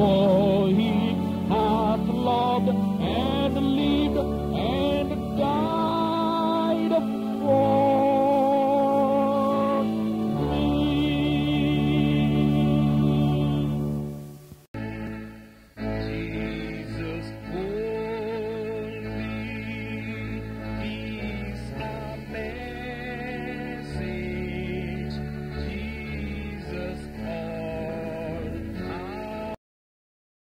more.